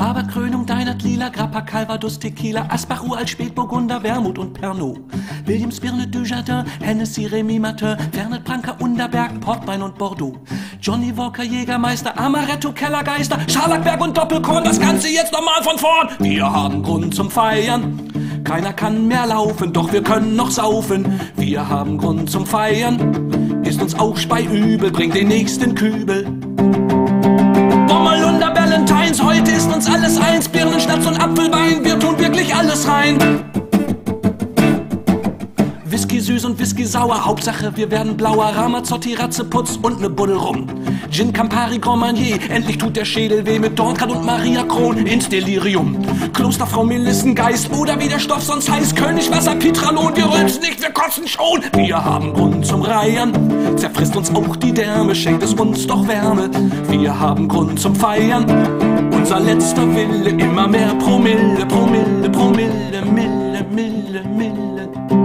Reinhard, Lila, Grappa, Calvados, Tequila, Asbach, Uralt, Spätburgunder, Wermut und Pernod. Williams, Birne, Dujardin, Hennessy, Remy Martin, Fernet, Branca, Underberg, Portwein und Bordeaux. Johnny Walker, Jägermeister, Amaretto, Kellergeister, Scharlachberg und Doppelkorn, das Ganze jetzt nochmal von vorn. Wir haben Grund zum Feiern. Keiner kann mehr laufen, doch wir können noch saufen. Wir haben Grund zum Feiern. Ist uns auch speiübel, bringt den nächsten Kübel. Alles eins. Birnen, Schnaps und Apfelwein, wir tun wirklich alles rein. Whisky süß und Whisky sauer, Hauptsache wir werden blauer. Ramazzotti, Ratzeputz und ne Buddel rum. Gin Campari Grand Marnier, endlich tut der Schädel weh mit Dornkart und Maria Kron ins Delirium. Klosterfrau Melissengeist oder wie der Stoff sonst heißt, Königwasser Pitralon, wir rülpsen nicht, wir kotzen schon. Wir haben Grund zum Reiern, zerfrisst uns auch die Därme, schenkt es uns doch Wärme. Wir haben Grund zum Feiern, Hun sa lett stabile, i meg mer promille, promille, promille, Mille, mille, mille.